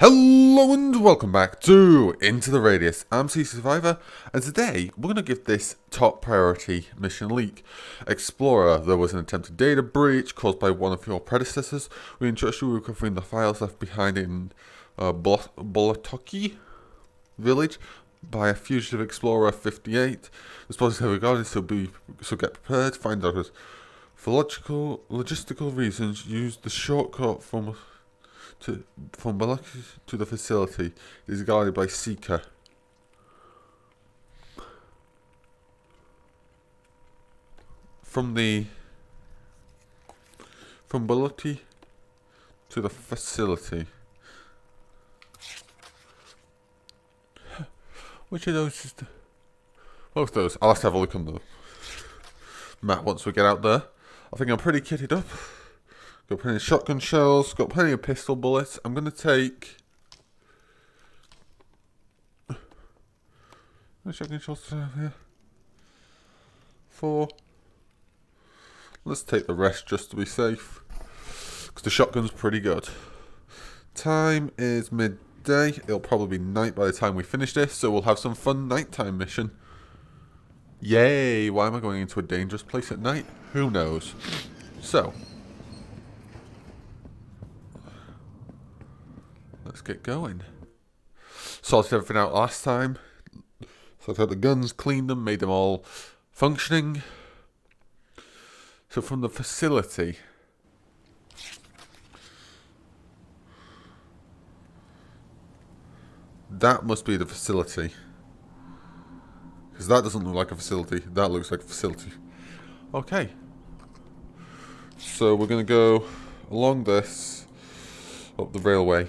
Hello and welcome back to Into the Radius. I'm Sea Survivor, and today we're going to give this top priority mission leak. Explorer, there was an attempted data breach caused by one of your predecessors. We entrust you with recovering the files left behind in uh, Bolotky village by a fugitive explorer 58. The spoilers have regarded, so be so get prepared. Find out for logical logistical reasons. Use the shortcut from to, from Balaki to the facility is guarded by Seeker. From the from Balaki to the facility. Which of those is the both those? I'll have to have a look on the map once we get out there. I think I'm pretty kitted up. Got plenty of shotgun shells, got plenty of pistol bullets. I'm going to take... Shotgun shells have here? Four. Let's take the rest just to be safe. Because the shotgun's pretty good. Time is midday. It'll probably be night by the time we finish this, so we'll have some fun nighttime mission. Yay! Why am I going into a dangerous place at night? Who knows? So, let's get going. Sorted everything out last time. Sorted out the guns, cleaned them, made them all functioning. So from the facility, that must be the facility. Because that doesn't look like a facility. That looks like a facility. Okay. So we're going to go along this, up the railway.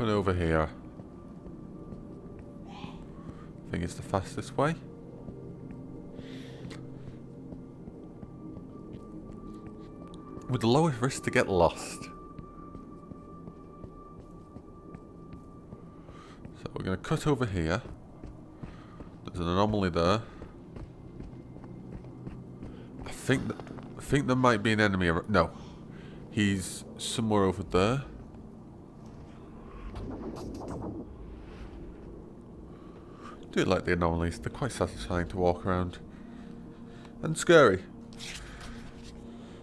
And over here. I think it's the fastest way. With the lowest risk to get lost. So we're going to cut over here. There's an anomaly there. I think that, I think there might be an enemy. No, he's somewhere over there. Do like the anomalies. They're quite satisfying to walk around. And scary.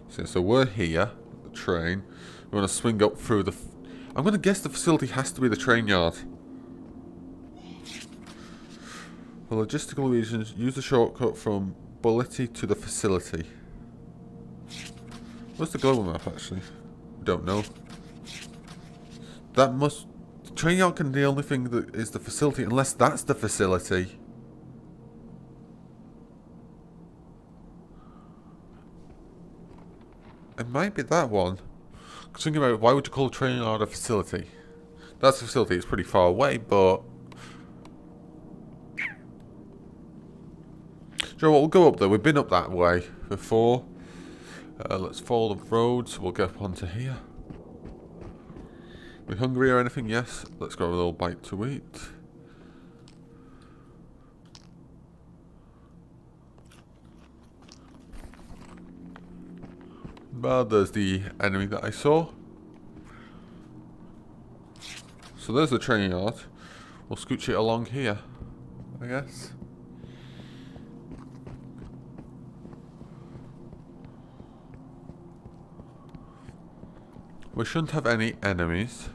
So, so we're here, the train. We're going to swing up through the... I'm going to guess the facility has to be the train yard. For logistical reasons, use the shortcut from Bulletti to the facility. What's the global map, actually? Don't know. That must train yard can the only thing that is the facility, unless that's the facility. It might be that one. Thinking about why would you call a train yard a facility? That's a facility, it's pretty far away, but... Joe, we'll go up there. We've been up that way before. Uh, let's follow the road, so we'll get up onto here. We hungry or anything? Yes. Let's grab a little bite to eat. Well, there's the enemy that I saw. So there's the training yard. We'll scooch it along here, I guess. We shouldn't have any enemies.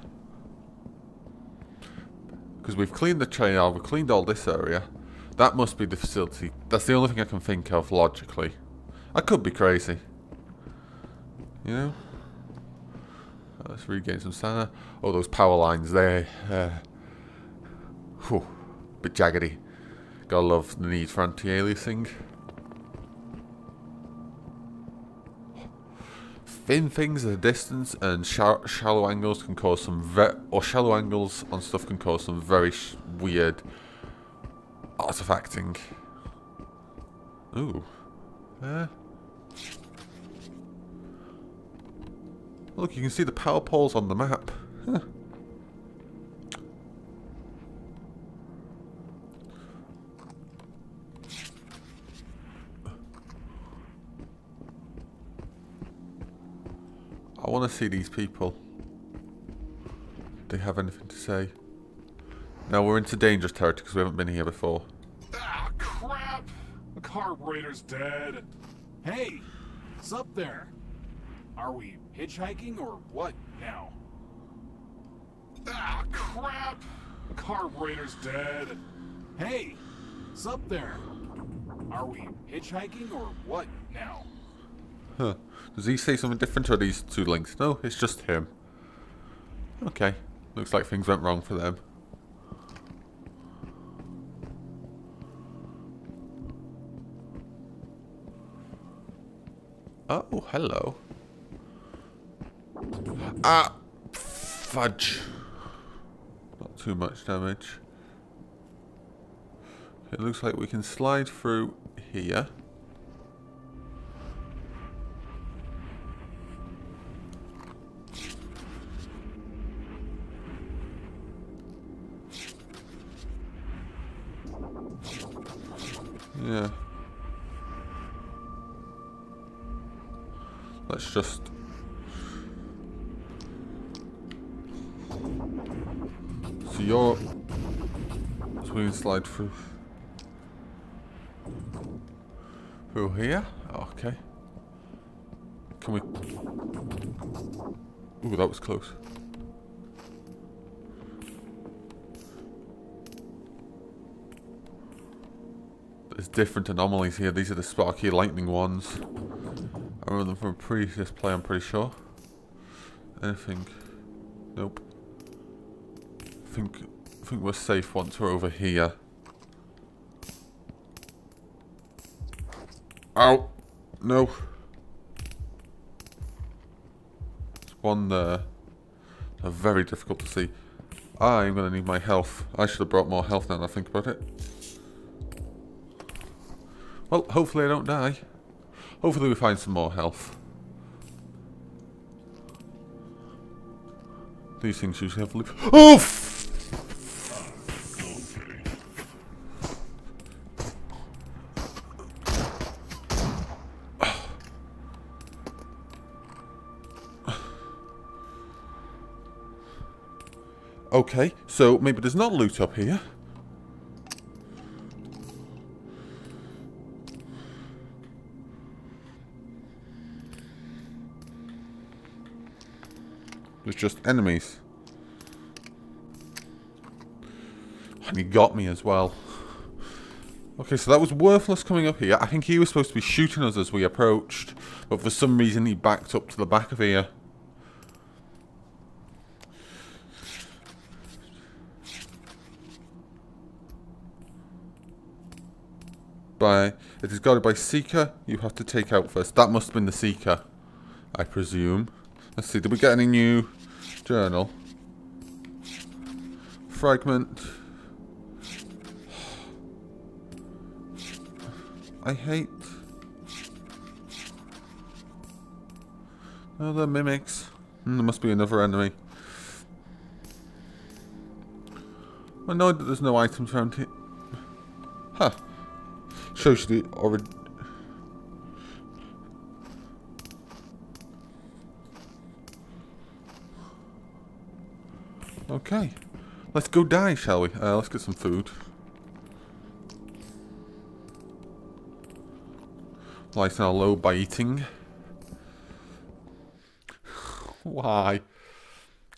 Because we've cleaned the train out, we've cleaned all this area. That must be the facility. That's the only thing I can think of logically. I could be crazy. You know? Let's regain some stamina. Oh, those power lines there. Uh, whew, bit jaggedy. Gotta love the need for anti-aliasing. Thin things at a distance and shallow angles can cause some very or shallow angles on stuff can cause some very weird artifacting. Ooh. Uh. Look, you can see the power poles on the map. Huh. I want to see these people. Do they have anything to say? Now we're into dangerous territory because we haven't been here before. Ah, crap! The carburetor's dead. Hey, what's up there? Are we hitchhiking or what now? Ah, crap! The carburetor's dead. Hey, what's up there? Are we hitchhiking or what now? Huh. Does he say something different or these two links? No, it's just him. Okay. Looks like things went wrong for them. Oh, hello. Ah! Fudge. Not too much damage. It looks like we can slide through here. Yeah. Let's just... So you're... So we can slide through... Through here? Okay. Can we... Ooh, that was close. Different anomalies here. These are the sparky lightning ones. I remember them from a previous play, I'm pretty sure. Anything? Nope. I think, I think we're safe once we're over here. Ow! No. There's one there. They're very difficult to see. Ah, I'm going to need my health. I should have brought more health now I think about it. Well, hopefully I don't die. Hopefully we find some more health. These things usually have... Loop oh! Okay, so maybe there's not loot up here. Just enemies. And he got me as well. Okay, so that was Worthless coming up here. I think he was supposed to be shooting us as we approached. But for some reason he backed up to the back of here. By, it is guarded by Seeker. You have to take out first. That must have been the Seeker, I presume. Let's see, did we get any new journal? Fragment. I hate... The mimics. Mm, there must be another enemy. I'm annoyed that there's no items around here. Huh. Shows you the origin Okay. Let's go die, shall we? Uh, let's get some food. Lighten our load by eating. Why?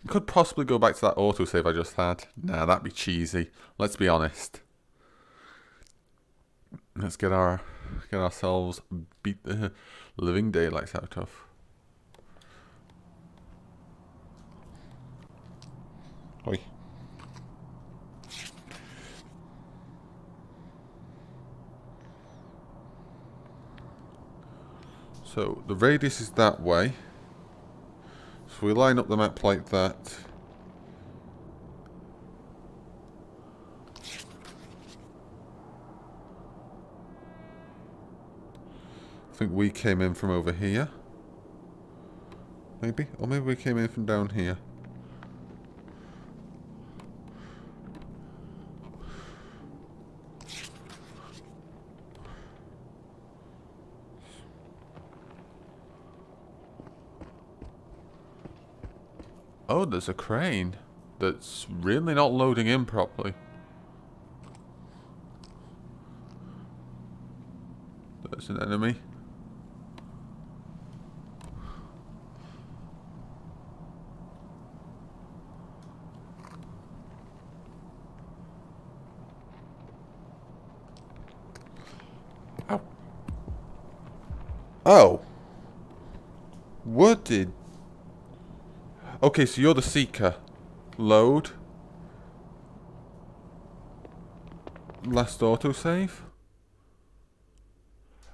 Could possibly go back to that autosave I just had. Nah, that'd be cheesy. Let's be honest. Let's get our get ourselves beat the living daylights out of. So the radius is that way. So we line up the map like that. I think we came in from over here. Maybe? Or maybe we came in from down here. Oh, there's a crane that's really not loading in properly. There's an enemy. Ow. Oh. What did... Okay, so you're the seeker. Load. Last autosave.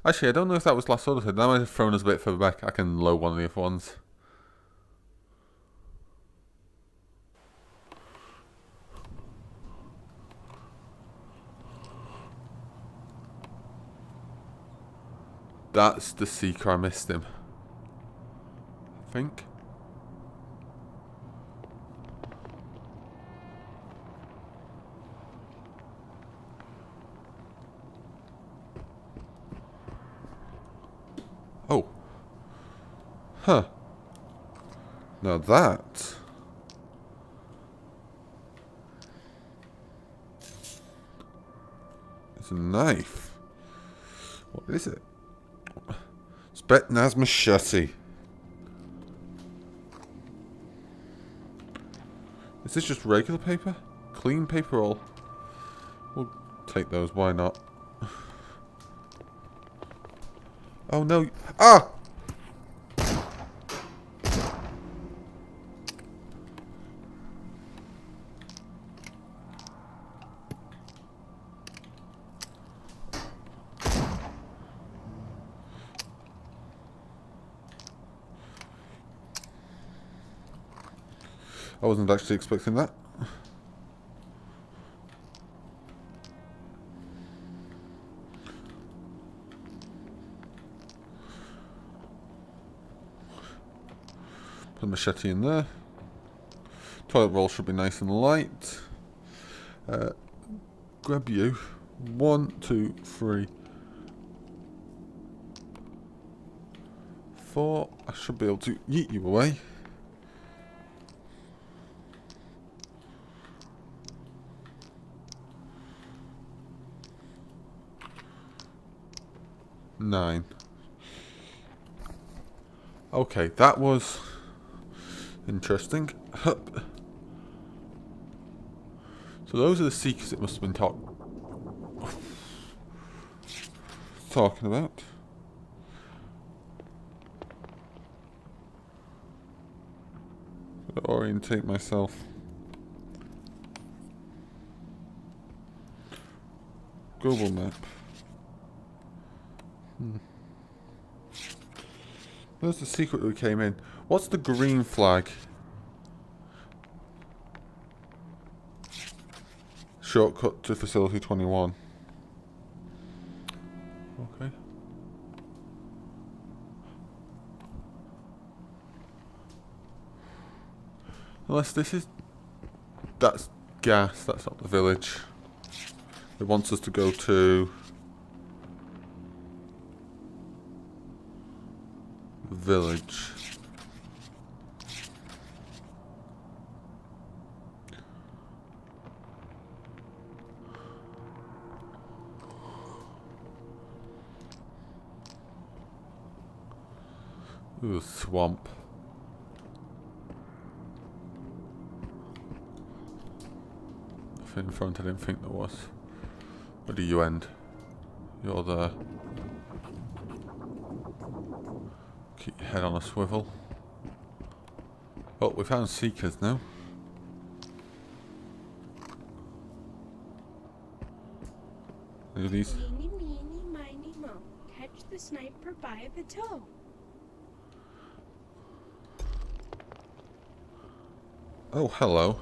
Actually, I don't know if that was last autosave. That might have thrown us a bit further back. I can load one of the other ones. That's the seeker I missed him. I think. Oh. Huh. Now that... It's a knife. What is it? Spetsnaz machete. Is this just regular paper? Clean paper roll? We'll take those, why not? Oh no. Ah! I wasn't actually expecting that. Put a machete in there. Toilet roll should be nice and light. Uh, grab you. One, two, three, four. I should be able to yeet you away. Nine. Okay, that was interesting. So those are the seekers it must have been talk talking about. orientate myself. Google map. Hmm. Where's the secret we came in? What's the green flag? Shortcut to facility 21. Okay. Unless this is... That's gas, that's not the village. It wants us to go to... Village. Ooh, swamp. In front I didn't think there was. Where do you end? You're there. Keep your head on a swivel. Oh, we found seekers now. Look at these. Meeny, meeny, miny, mo. Catch the sniper by the toe. Oh, hello.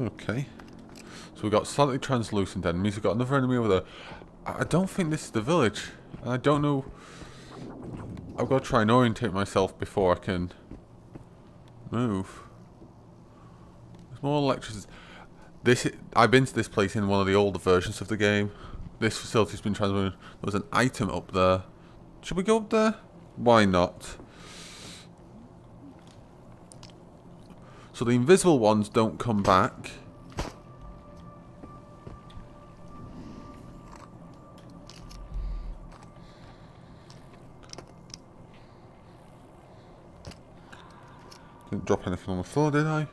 Okay. So we've got slightly translucent enemies. We've got another enemy over there. I don't think this is the village. I don't know. I've got to try and orientate myself before I can move. There's more electricity. This I've been to this place in one of the older versions of the game. This facility's been transferred. There was an item up there. Should we go up there? Why not? So the invisible ones don't come back. Didn't drop anything on the floor, did I?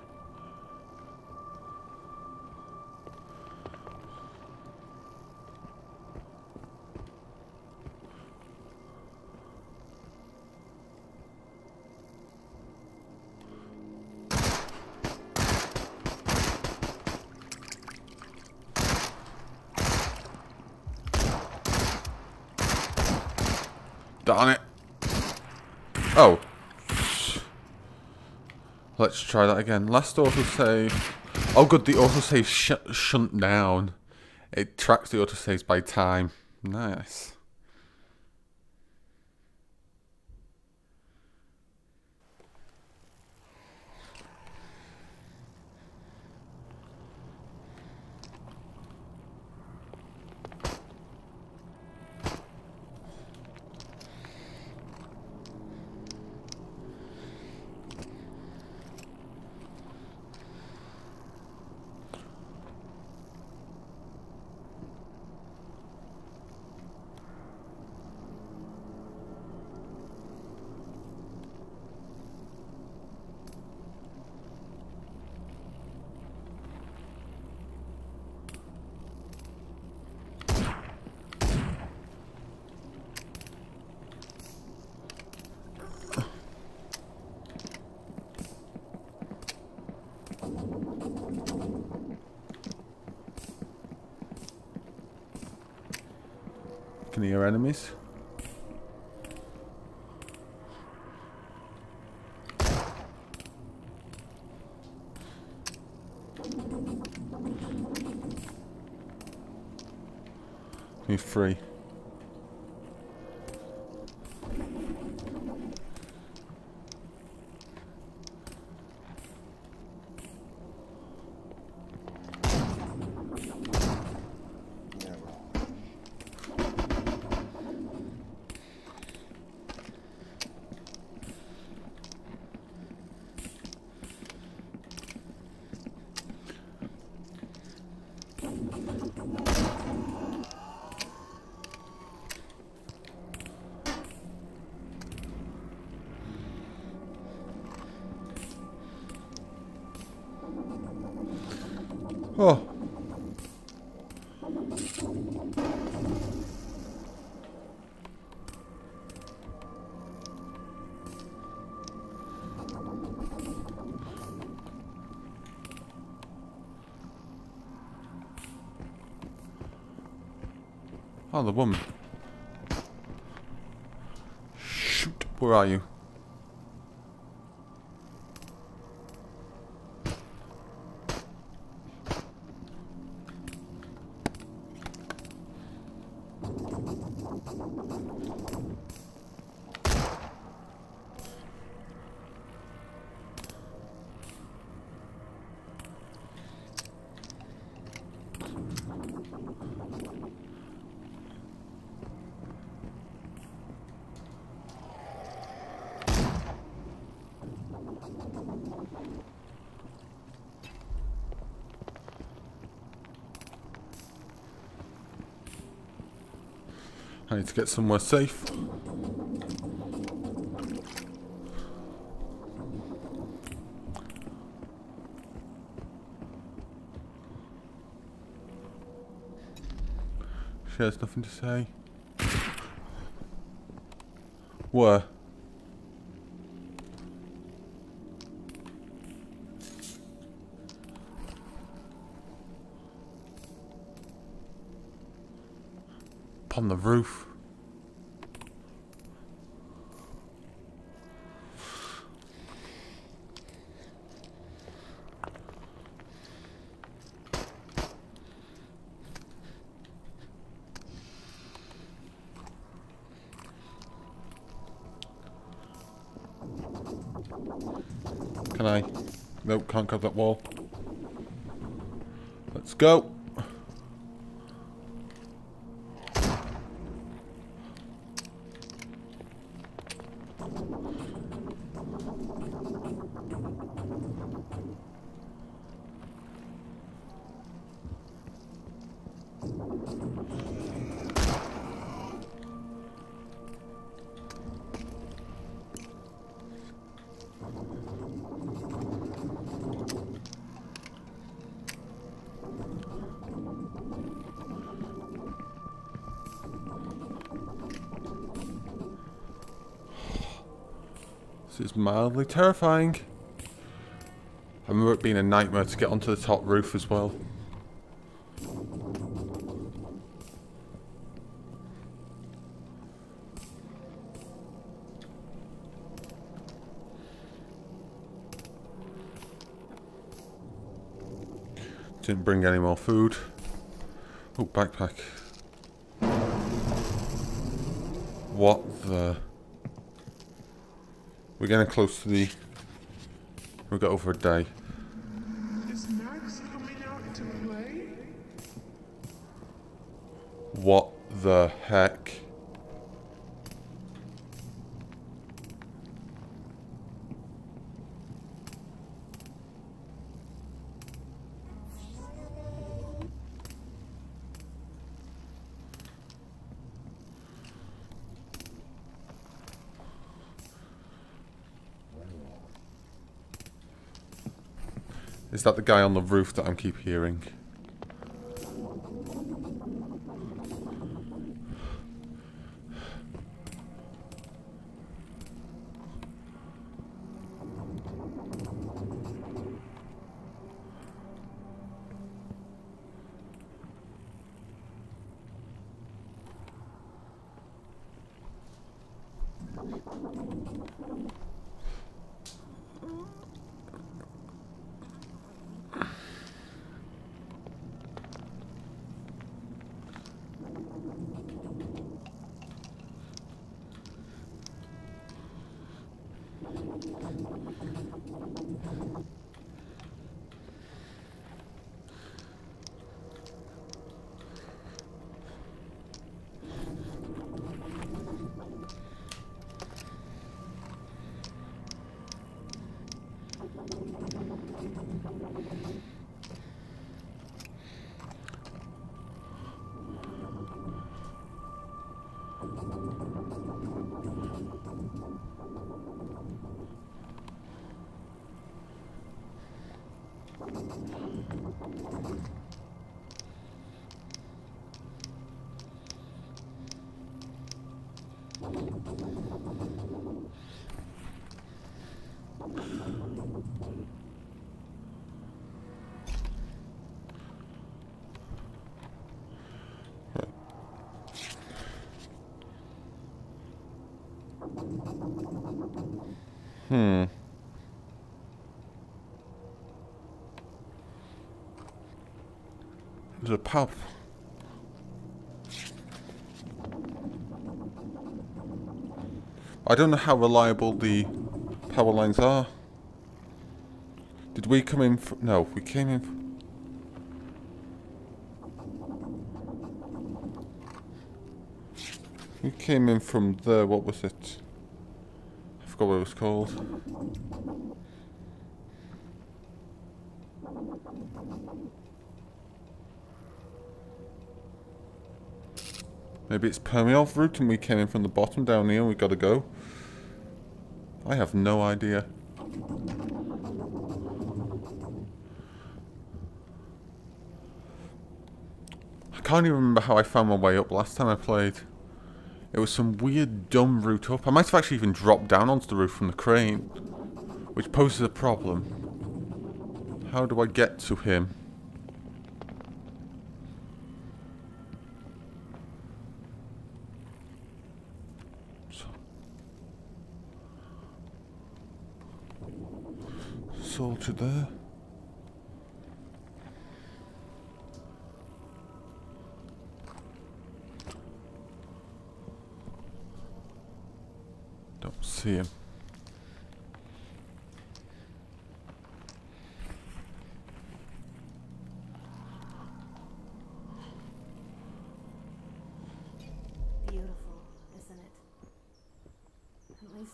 Darn it. Oh. Let's try that again. Last autosave. Oh good, the autosave sh shunt down. It tracks the autosaves by time. Nice. Can you hear enemies? He's free. Oh, the woman. Shoot, where are you? I need to get somewhere safe. She has nothing to say. Where? on the roof. Can I? Nope, can't cover that wall. Let's go. Mildly terrifying. I remember it being a nightmare to get onto the top roof as well. Didn't bring any more food. Oh, backpack. What the... We're getting close to the... We've got over a day. Is Max coming out to play? What the heck? Is that the guy on the roof that I'm keep hearing? Hmm. There's a pub. I don't know how reliable the power lines are. Did we come in? Fr no, we came in. We came in from there. What was it? Forgot what it was called. Maybe it's Permioff route and we came in from the bottom down here and we gotta go. I have no idea. I can't even remember how I found my way up last time I played. It was some weird dumb route up. I might have actually even dropped down onto the roof from the crane. Which poses a problem. How do I get to him? Soldier there. Sí.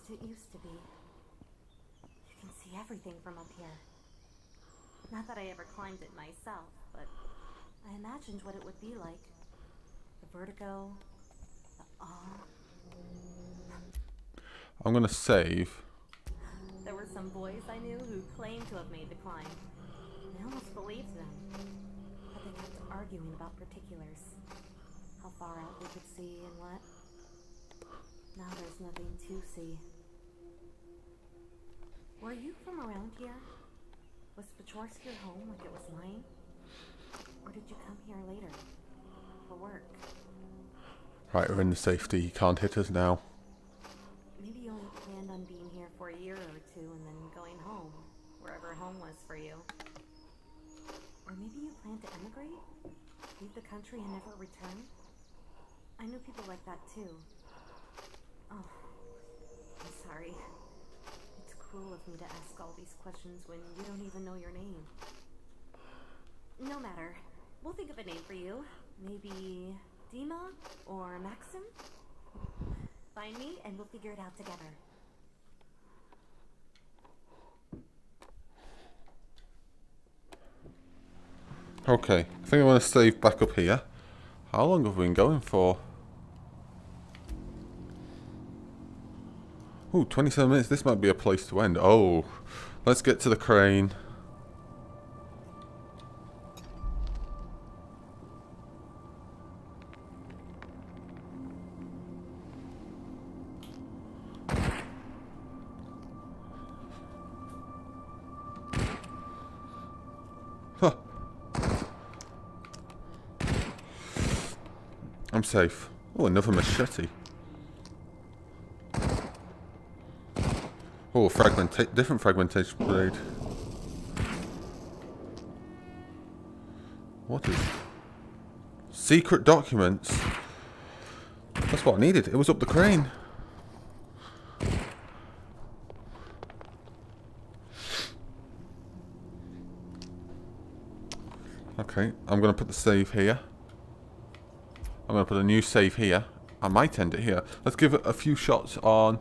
it used to be. You can see everything from up here. Not that I ever climbed it myself, but I imagined what it would be like. The vertigo, I'm gonna save. There were some boys I knew who claimed to have made the climb. I almost believed them. But they kept arguing about particulars. How far out we could see and what. Now there's nothing to see. Were you from around here? Was Pechorsk your home like it was mine? Or did you come here later? For work? Right, we're in the safety. You can't hit us now. Maybe you only planned on being here for a year or two and then going home, wherever home was for you. Or maybe you planned to emigrate? Leave the country and never return? I knew people like that too. Oh, I'm sorry. It's cruel of me to ask all these questions when you don't even know your name. No matter. We'll think of a name for you. Maybe Dima or Maxim? Find me and we'll figure it out together. Okay, I think I want to save back up here. How long have we been going for? Ooh, 27 minutes. This might be a place to end. Oh, let's get to the crane. Safe. Oh, another machete. Oh, fragmenta different fragmentation blade. What is... Secret documents? That's what I needed. It was up the crane. Okay, I'm going to put the save here. I'm going to put a new save here. I might end it here. Let's give it a few shots on...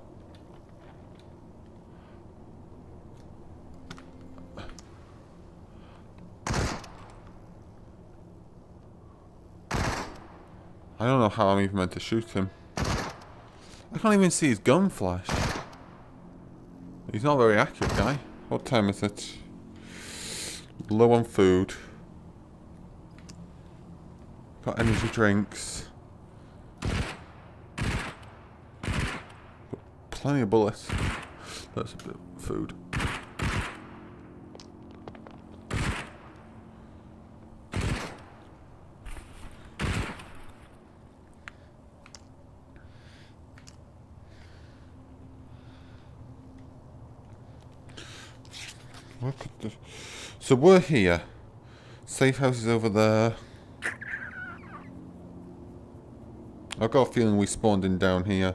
I don't know how I'm even meant to shoot him. I can't even see his gun flash. He's not very accurate, guy. What time is it? Low on food. Got energy drinks. Got Plenty of bullets. That's a bit of food. So we're here. Safe house is over there. I've got a feeling we spawned in down here.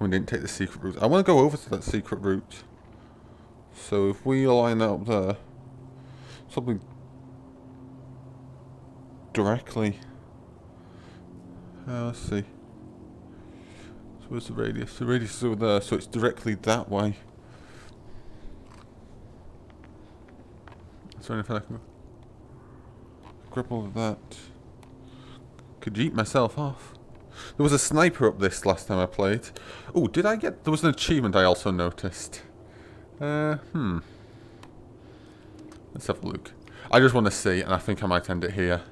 We didn't take the secret route. I want to go over to that secret route. So if we line up there, something directly. Uh, let's see. So where's the radius? The radius is over there, so it's directly that way. Is there anything I can grapple that? Could eat myself off. There was a sniper up this last time I played. Oh, did I get... There was an achievement I also noticed. Uh, hmm. Let's have a look. I just want to see, and I think I might end it here.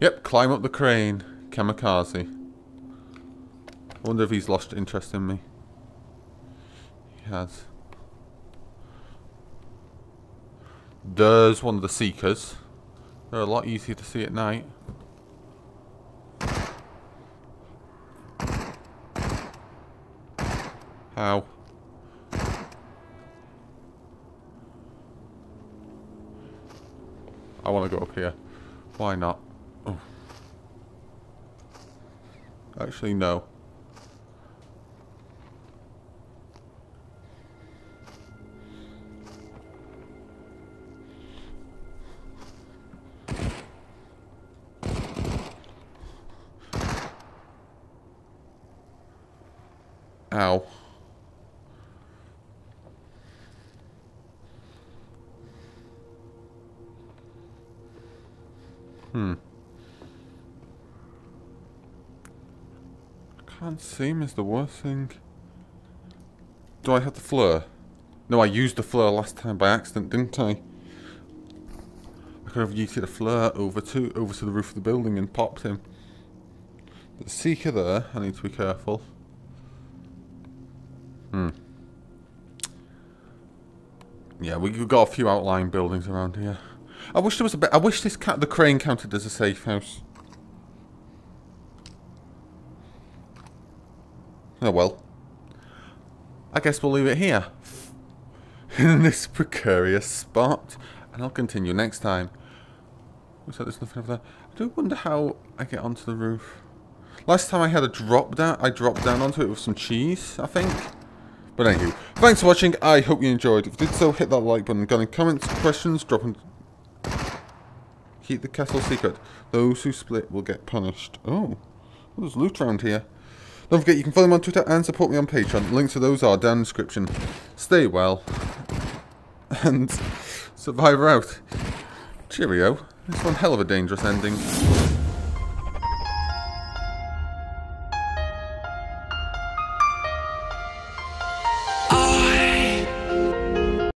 Yep, climb up the crane. Kamikaze. I wonder if he's lost interest in me. He has. There's one of the Seekers. They're a lot easier to see at night. How? I want to go up here. Why not? Oh. Actually, no. Can't is the worst thing. Do I have the flare? No, I used the flare last time by accident, didn't I? I could have used a flare over to over to the roof of the building and popped him. The seeker there, I need to be careful. Hmm. Yeah, we- we've got a few outlying buildings around here. I wish there was a bit. I wish this cat, the crane counted as a safe house. Oh well. I guess we'll leave it here. In this precarious spot. And I'll continue next time. Looks like there's nothing over there. I do wonder how I get onto the roof. Last time I had a drop down, I dropped down onto it with some cheese, I think. But anyway, thanks for watching. I hope you enjoyed. If you did so, hit that like button. Got any comments, questions, drop them. Keep the castle secret. Those who split will get punished. Oh, there's loot around here. Don't forget you can follow me on Twitter and support me on Patreon. Links to those are down in the description. Stay well. And Survivor out. Cheerio. This one hell of a dangerous ending.